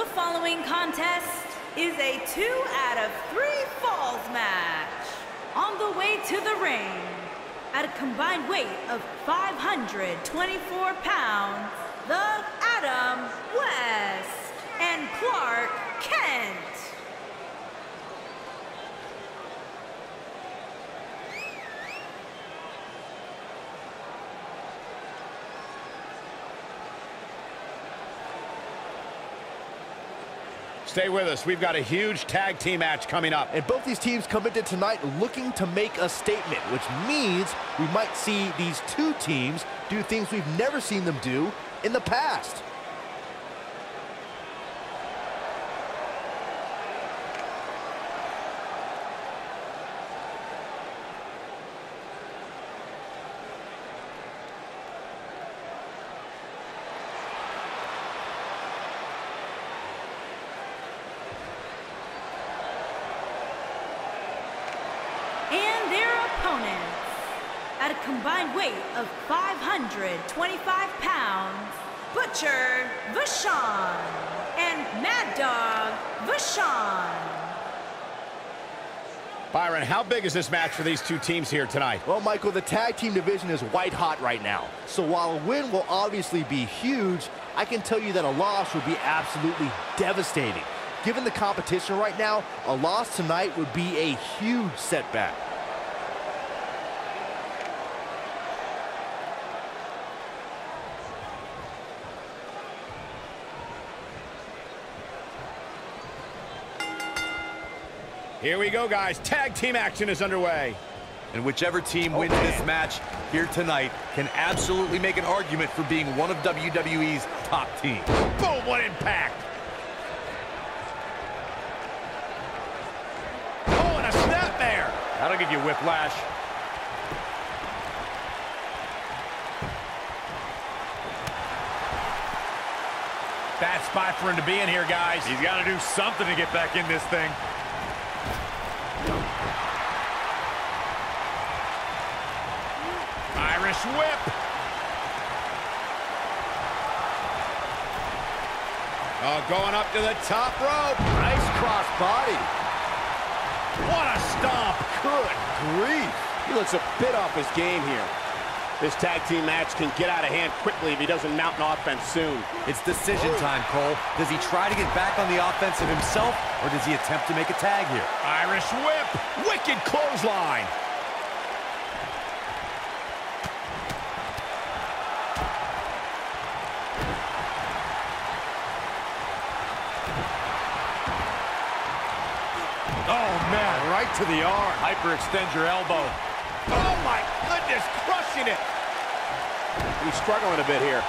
The following contest is a two out of three falls match. On the way to the ring, at a combined weight of 524 pounds, the Adam West and Clark Stay with us. We've got a huge tag team match coming up. And both these teams come into tonight looking to make a statement, which means we might see these two teams do things we've never seen them do in the past. and their opponents at a combined weight of 525 pounds, Butcher Vachon and Mad Dog Vachon. Byron, how big is this match for these two teams here tonight? Well, Michael, the tag team division is white hot right now. So while a win will obviously be huge, I can tell you that a loss would be absolutely devastating. Given the competition right now, a loss tonight would be a huge setback. Here we go, guys. Tag team action is underway. And whichever team wins man. this match here tonight can absolutely make an argument for being one of WWE's top teams. Boom, what impact. Oh, and a snap there. That'll give you whiplash. Bad spot for him to be in here, guys. He's got to do something to get back in this thing. Irish whip. Oh, going up to the top rope. Nice cross body. What a stomp. Good grief. He looks a bit off his game here. This tag team match can get out of hand quickly if he doesn't mount an offense soon. It's decision time, Cole. Does he try to get back on the offensive himself, or does he attempt to make a tag here? Irish whip. Wicked clothesline. Oh, man. Right to the arm. Hyperextend your elbow. Oh, goodness. Crushing it. He's struggling a bit here.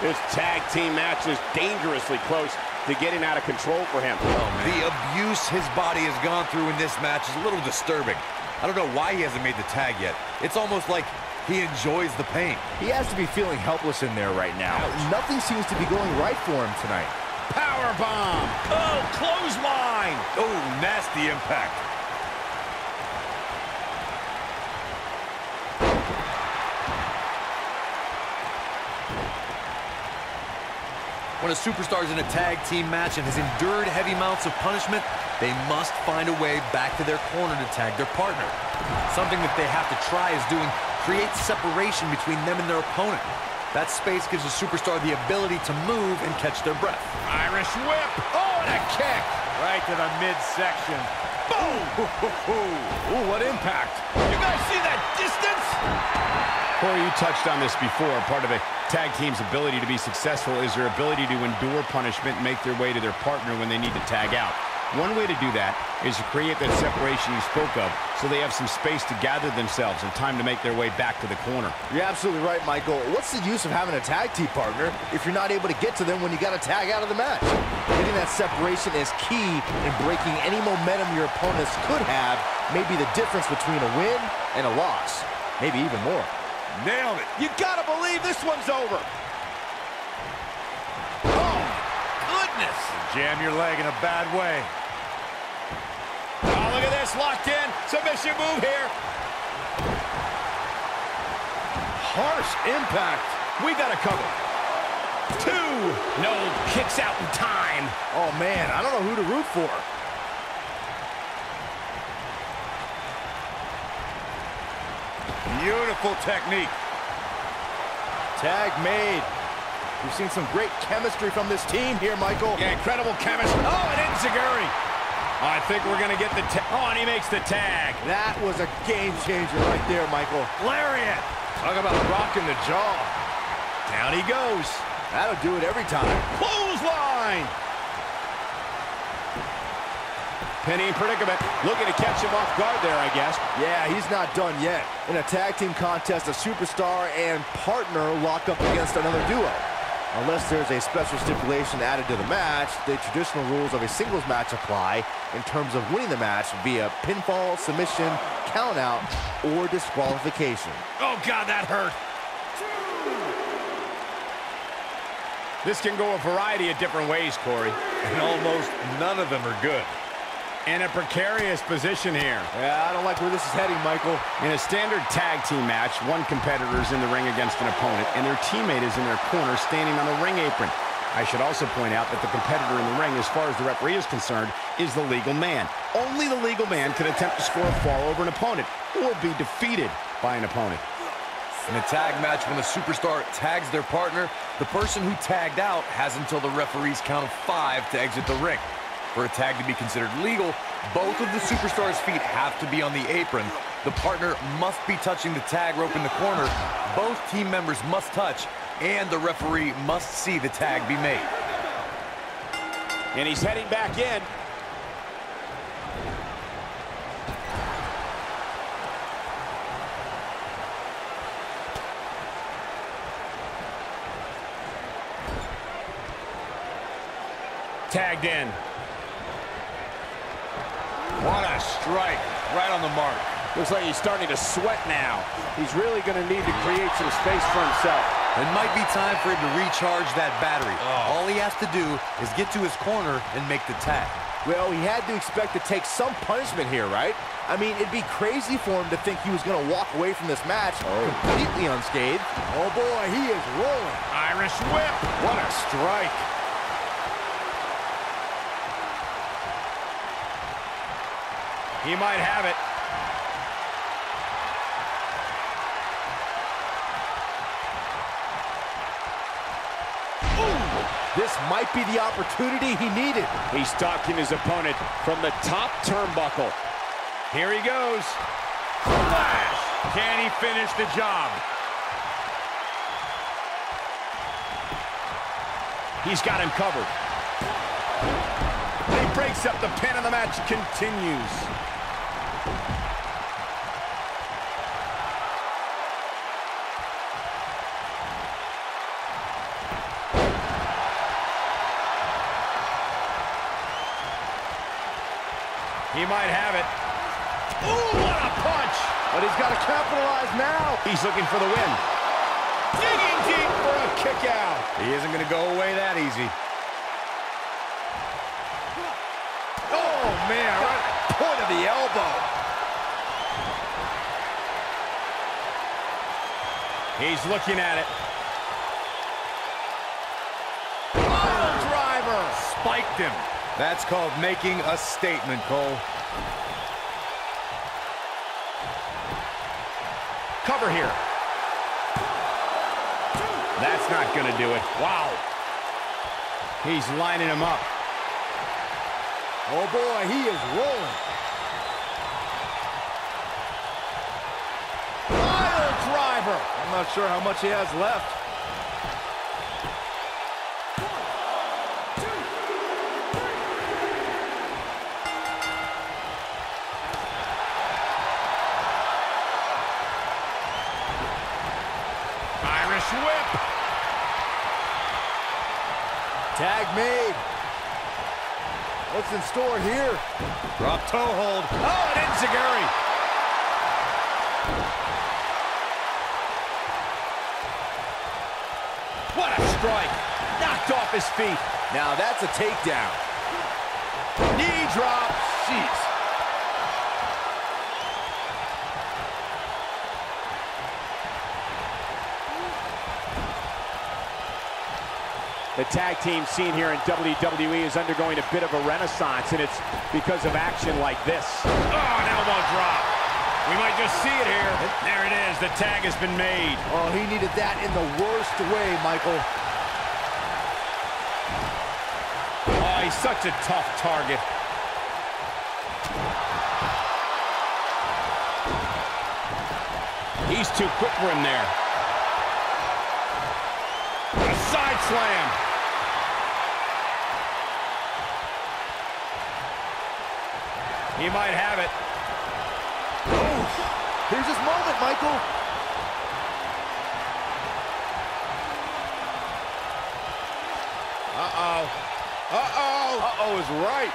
This tag team match is dangerously close to getting out of control for him. Oh, the abuse his body has gone through in this match is a little disturbing. I don't know why he hasn't made the tag yet. It's almost like he enjoys the pain. He has to be feeling helpless in there right now. Nothing seems to be going right for him tonight. Power bomb. Oh, clothesline. Oh, nasty impact. When a superstar is in a tag team match and has endured heavy amounts of punishment, they must find a way back to their corner to tag their partner. Something that they have to try is doing create separation between them and their opponent. That space gives a superstar the ability to move and catch their breath. Irish whip. Oh, and a kick. Right to the midsection. Boom. Ooh, what impact. You guys see that distance? Corey, you touched on this before. Part of a tag team's ability to be successful is their ability to endure punishment and make their way to their partner when they need to tag out. One way to do that is to create that separation you spoke of so they have some space to gather themselves and time to make their way back to the corner. You're absolutely right, Michael. What's the use of having a tag team partner if you're not able to get to them when you got to tag out of the match? Getting that separation is key in breaking any momentum your opponents could have, maybe the difference between a win and a loss, maybe even more. Nailed it. You gotta believe this one's over. Oh, goodness. Jam your leg in a bad way. Oh, look at this. Locked in. Submission move here. Harsh impact. We got to cover. two. No, kicks out in time. Oh, man, I don't know who to root for. Beautiful technique. Tag made. We've seen some great chemistry from this team here, Michael. Yeah, incredible chemistry. Oh, and Enzuigiri. I think we're going to get the tag. Oh, and he makes the tag. That was a game changer right there, Michael. Lariat. Talk about rocking the jaw. Down he goes. That'll do it every time. Clothesline. Penny predicament. Looking to catch him off guard there, I guess. Yeah, he's not done yet. In a tag team contest, a superstar and partner lock up against another duo. Unless there's a special stipulation added to the match, the traditional rules of a singles match apply in terms of winning the match via pinfall, submission, countout, or disqualification. Oh, God, that hurt. This can go a variety of different ways, Corey. And almost none of them are good. In a precarious position here. Yeah, I don't like where this is heading, Michael. In a standard tag team match, one competitor is in the ring against an opponent, and their teammate is in their corner standing on the ring apron. I should also point out that the competitor in the ring, as far as the referee is concerned, is the legal man. Only the legal man can attempt to score a fall over an opponent or be defeated by an opponent. In a tag match, when a superstar tags their partner, the person who tagged out has until the referee's count of five to exit the ring. For a tag to be considered legal, both of the superstars' feet have to be on the apron. The partner must be touching the tag rope in the corner. Both team members must touch, and the referee must see the tag be made. And he's heading back in. Tagged in. What a strike. Right on the mark. Looks like he's starting to sweat now. He's really going to need to create some space for himself. It might be time for him to recharge that battery. Oh. All he has to do is get to his corner and make the tag. Well, he had to expect to take some punishment here, right? I mean, it'd be crazy for him to think he was going to walk away from this match oh. completely unscathed. Oh, boy, he is rolling. Irish whip. What a strike. He might have it. This might be the opportunity he needed. He's stalking his opponent from the top turnbuckle. Here he goes. Flash. Can he finish the job? He's got him covered. He breaks up the pin and the match continues. He might have it. Ooh, what a punch! But he's got to capitalize now. He's looking for the win. Digging deep for a kick out. He isn't going to go away that easy. Oh, man, right point of the elbow. He's looking at it. Driver. Spiked him. That's called making a statement, Cole. Cover here. That's not going to do it. Wow. He's lining him up. Oh, boy, he is rolling. Pile driver. I'm not sure how much he has left. Irish whip. Tag made. What's in store here? Drop toe hold. Oh, and Enzuigiri. What a strike. Knocked off his feet. Now that's a takedown. Knee drop. Jeez. The tag team scene here in WWE is undergoing a bit of a renaissance, and it's because of action like this. Oh, an elbow drop. We might just see it here. There it is. The tag has been made. Oh, he needed that in the worst way, Michael. Oh, he's such a tough target. He's too quick for him there. Slam. He might have it. Here's his moment, Michael. Uh-oh. Uh-oh. Uh-oh is right.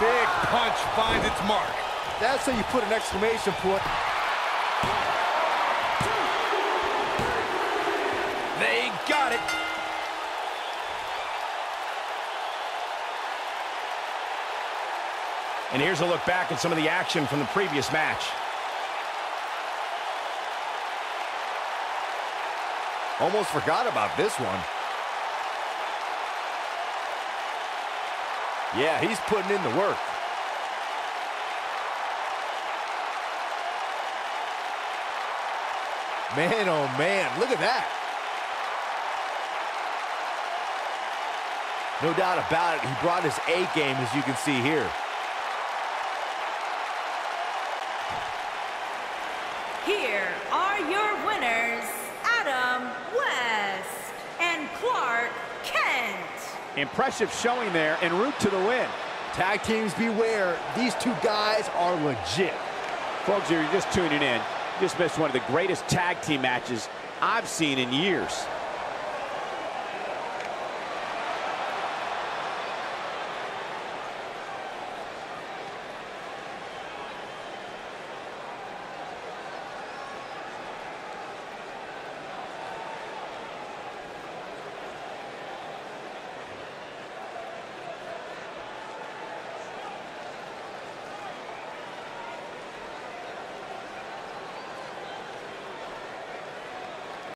Big punch finds its mark. That's how you put an exclamation point. And here's a look back at some of the action from the previous match. Almost forgot about this one. Yeah, he's putting in the work. Man, oh man, look at that. No doubt about it, he brought his A game, as you can see here. Here are your winners, Adam West and Clark Kent. Impressive showing there en route to the win. Tag teams beware, these two guys are legit. Folks, if you're just tuning in, you just missed one of the greatest tag team matches I've seen in years.